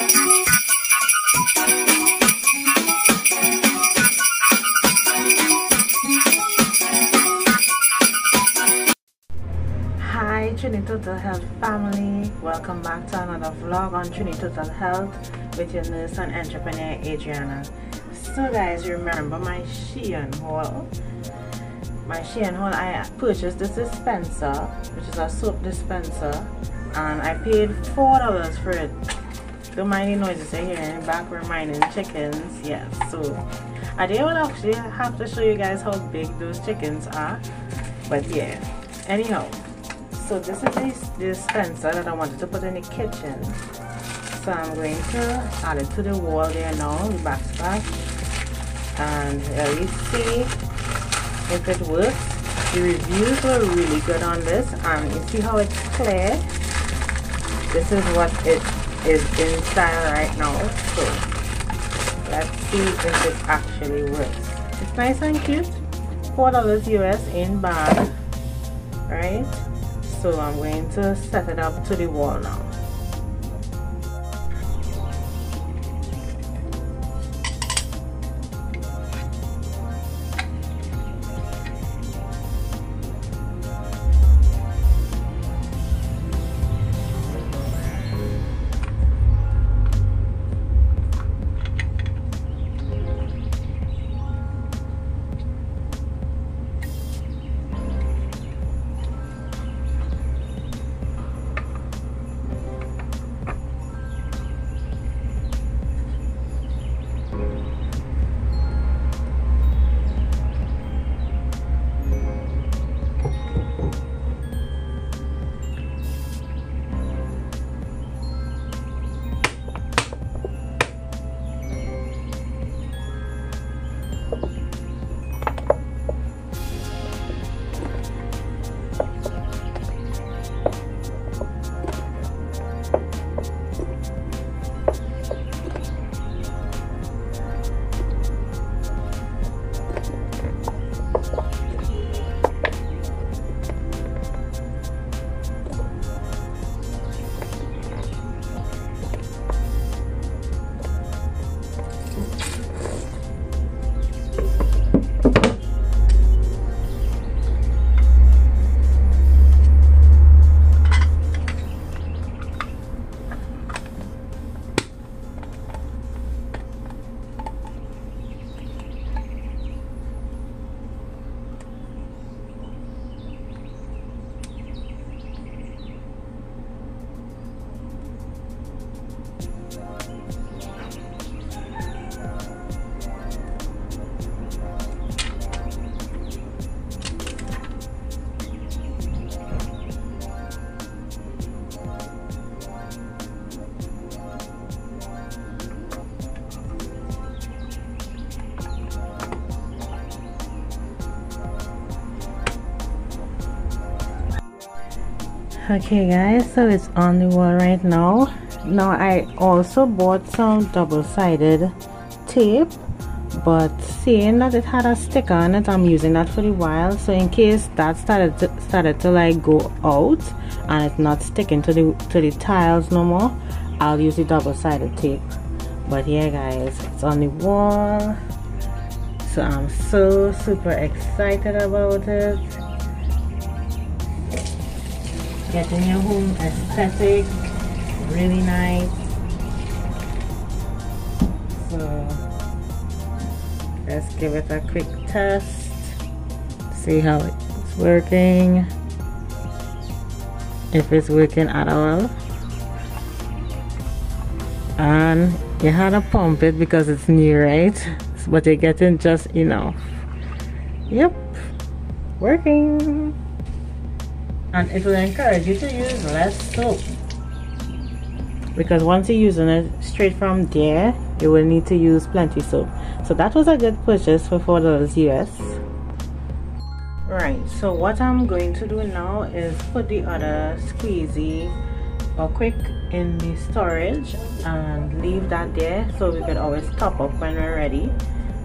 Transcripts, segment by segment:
Hi Trini Total Health family, welcome back to another vlog on Trini Total Health with your nurse and entrepreneur Adriana. So guys, remember my Shein haul? My Shein haul, I purchased this dispenser, which is a soap dispenser, and I paid $4 for it. The noises I hear in the back reminding chickens, yes. So I didn't actually have to show you guys how big those chickens are, but yeah. Anyhow, so this is the dispenser that I wanted to put in the kitchen. So I'm going to add it to the wall there now, the backsplash. And uh, you see if it works. The reviews were really good on this and you see how it's clear. This is what it is inside right now. So let's see if it actually works. It's nice and cute. $4 US in bag. Right? so I'm going to set it up to the wall now okay guys so it's on the wall right now. Now I also bought some double-sided tape but seeing that it had a sticker on it I'm using that for a while. So in case that started to, started to like go out and it's not sticking to the to the tiles no more I'll use the double-sided tape. But yeah guys it's on the wall. So I'm so super excited about it getting your home aesthetic really nice. So let's give it a quick test see how it's working. If it's working at all. And you had to pump it because it's new right? But you're getting just enough. Yep working and it will encourage you to use less soap. Because once you're using it straight from there you will need to use plenty soap. So that was a good purchase for four dollars us right so what i'm going to do now is put the other squeezy or quick in the storage and leave that there so we can always top up when we're ready.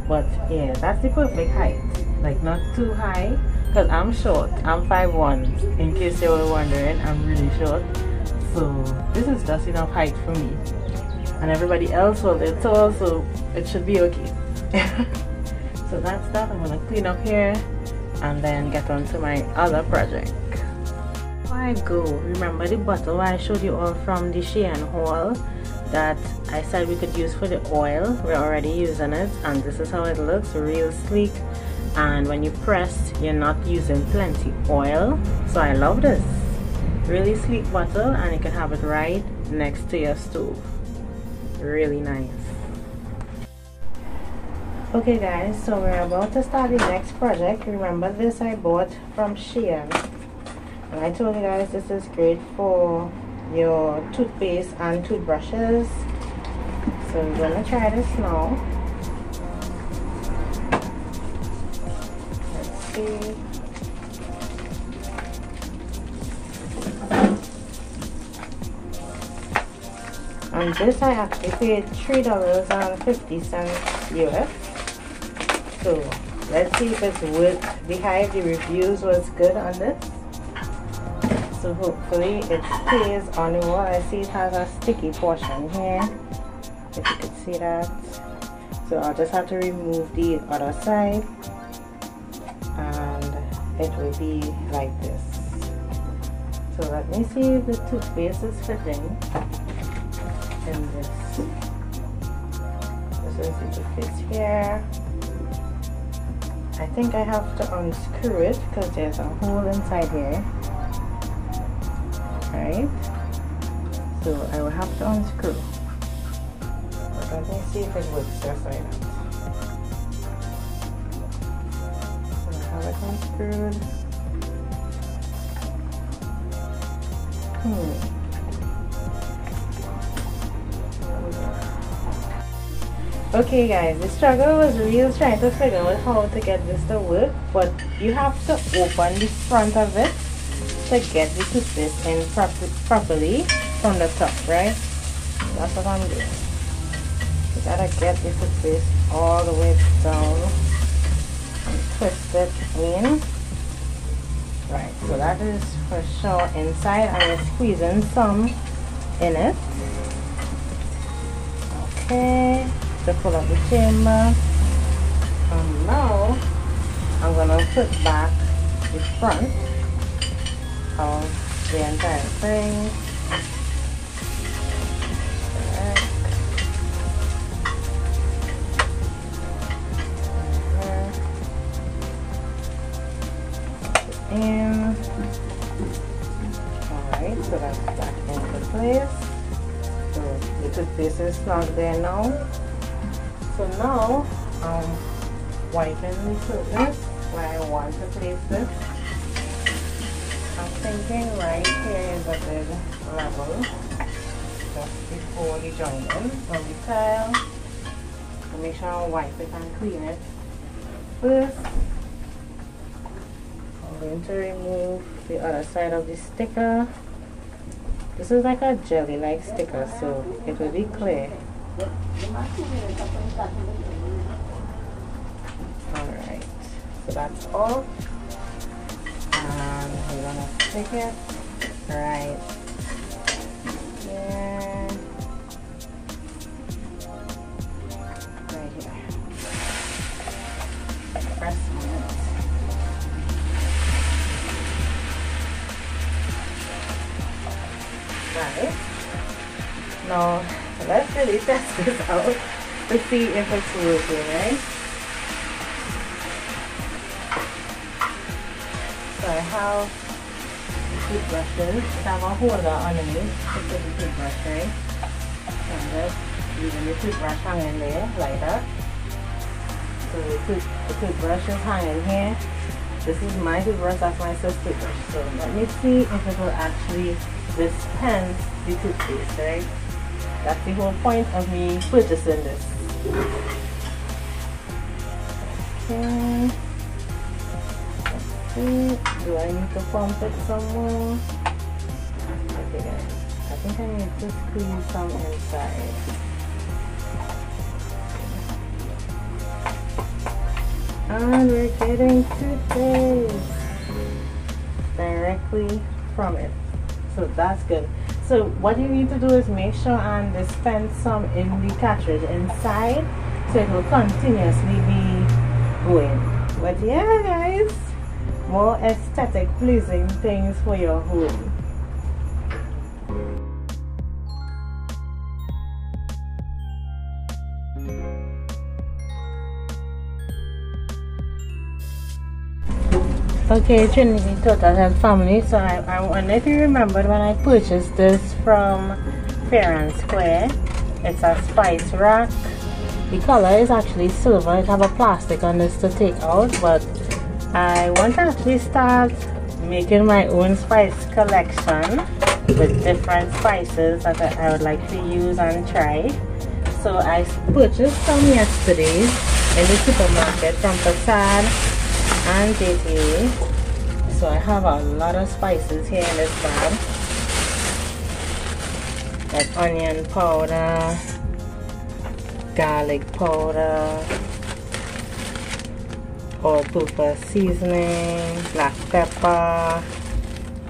But yeah that's the perfect height. Like not too high because I'm short. I'm 5'1", in case you were wondering. I'm really short. So this is just enough height for me. and everybody else will do tall, so it should be okay so that's that I'm gonna clean up here and then get on to my other project before I go remember the bottle I showed you all from the Shein haul that I said we could use for the oil we're already using it and this is how it looks real sleek and when you press you're not using plenty oil. So I love this. Really sleek bottle and you can have it right next to your stove. Really nice. Okay guys so we're about to start the next project. Remember this I bought from Shein. And I told you guys this is great for your toothpaste and toothbrushes. So we're gonna try this now let's and this I actually paid three dollars and fifty cents US so let's see if it's worth the the reviews was good on this. So hopefully it stays on the wall. I see it has a sticky portion here if you could see that. So I'll just have to remove the other side it will be like this. So let me see if the toothpaste is fitting in this. This is the toothpaste here. I think I have to unscrew it because there's a hole inside here. Right? So I will have to unscrew. But let me see if it works just like that so I have it unscrewed hmm Okay guys, the struggle was real trying to figure out how to get this to work but you have to open the front of it to get the toothpaste in prop properly from the top, right? That's what I'm doing. You gotta get the toothpaste all the way down twist it in. Right, so that is for sure inside you're squeezing some in it. Okay, to pull up the chamber. And now I'm gonna put back the front of the entire thing. And alright, so that's back into place. So the toothpaste is not there now. So now I'm wiping the surface where I want to place it I'm thinking right here is a good level just before the joining of the tile. So make sure I wipe it and clean it first. I'm going to remove the other side of the sticker. This is like a jelly like sticker so it will be clear. Alright, so that's all and we're gonna stick it right here right here press on it right now let's really test this out to see if it's working right So I have toothbrushes. I have a holder underneath to put the toothbrush, right? And just using the toothbrush hanging there like that. So the, tooth, the toothbrush is hanging here. This is my toothbrush, that's my sister's toothbrush. So let me see if it will actually dispense the toothpaste, right? That's the whole point of me purchasing this. In. Okay. Do I need to pump it somewhere? Okay I think I need to squeeze some inside. And we're getting toothpaste directly from it. So that's good. so what you need to do is make sure and dispense some in the cartridge inside so it will continuously be going but yeah guys more aesthetic pleasing things for your home Okay, Trini Total Health family. So I, I wonder if you remembered when I purchased this from Fair and Square. It's a spice rack. The color is actually silver. It have a plastic on this to take out, but I want to actually start making my own spice collection with different spices that I would like to use and try. So I purchased some yesterday in the supermarket from Facade and JTA. So I have a lot of spices here in this bag. Like onion powder, garlic powder, all-purpose seasoning, black pepper,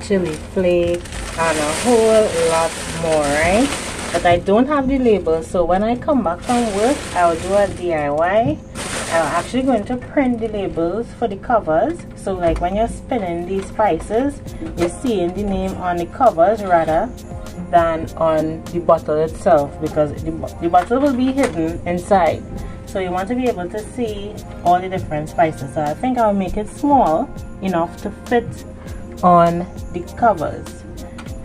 chili flakes, and a whole lot more, right? But I don't have the labels, so when I come back from work, I'll do a DIY I'm actually going to print the labels for the covers. So like when you're spinning these spices you're seeing the name on the covers rather than on the bottle itself because the, the bottle will be hidden inside. So you want to be able to see all the different spices. So I think I'll make it small enough to fit on the covers.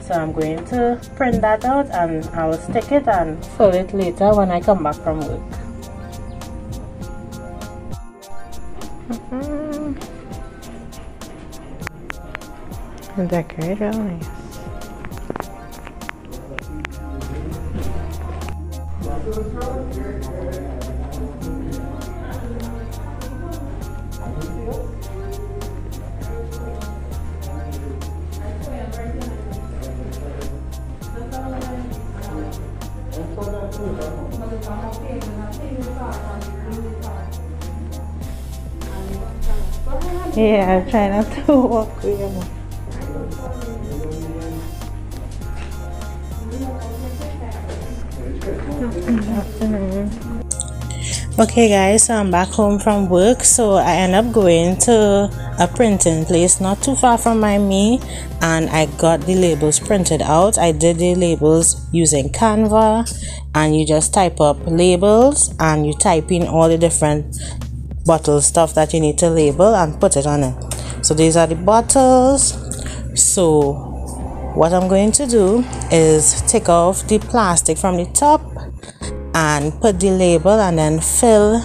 So I'm going to print that out and I'll stick it and fill it later when I come back from work decorate real nice. Yeah, try not to walk with him. Mm-hmm. Okay guys, so I'm back home from work so I end up going to a printing place not too far from my me and I got the labels printed out. I did the labels using Canva and you just type up labels and you type in all the different bottle stuff that you need to label and put it on it. So these are the bottles. So what I'm going to do is take off the plastic from the top and put the label and then fill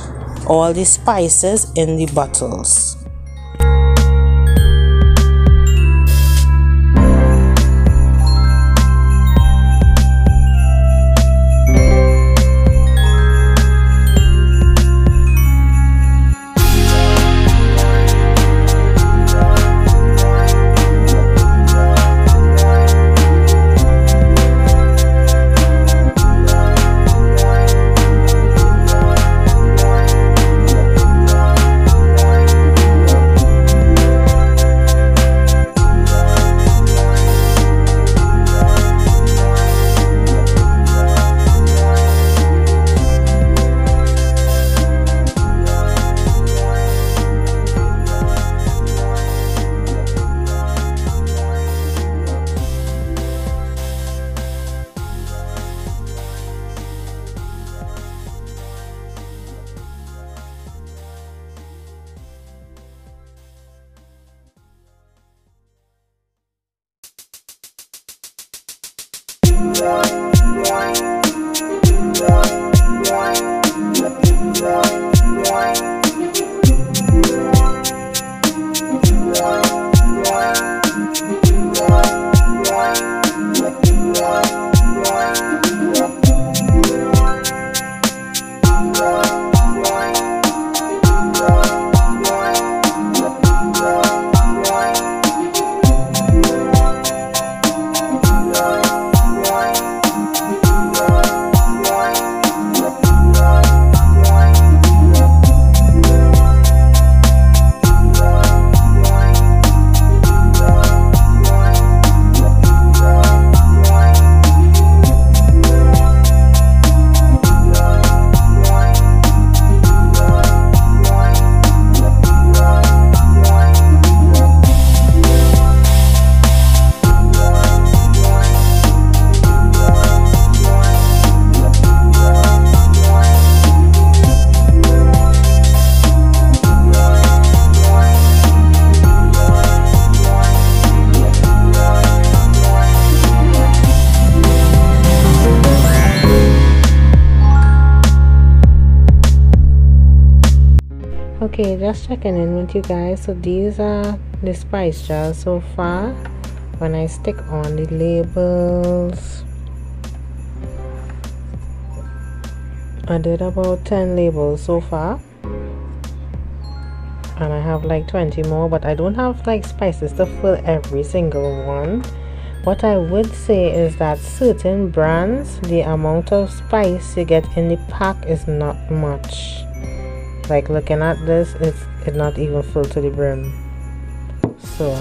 all the spices in the bottles Bye. Just checking in with you guys. So these are the spice jars so far. When I stick on the labels I did about 10 labels so far. And I have like 20 more but I don't have like spices to fill every single one. What I would say is that certain brands the amount of spice you get in the pack is not much like looking at this it's, it's not even full to the brim. So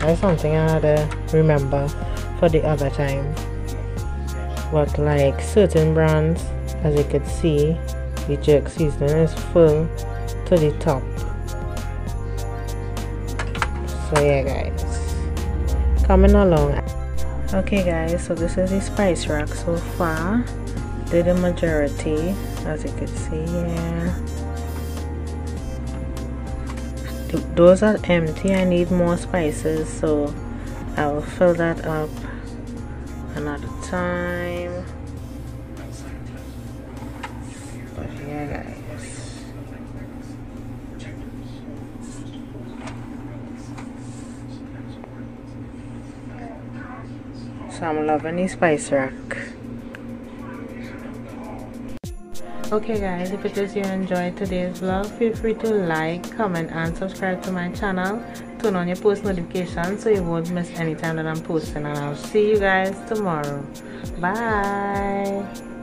that's something I had to remember for the other time. But like certain brands as you can see the jerk seasoning is full to the top. So yeah guys. Coming along. Okay guys so this is the spice rack so far. Did the majority as you can see here those are empty. I need more spices so I will fill that up another time. But yeah guys. So I'm loving the spice rack okay guys if it is you enjoyed today's vlog feel free to like comment and subscribe to my channel. Turn on your post notifications so you won't miss any time that I'm posting and I'll see you guys tomorrow. Bye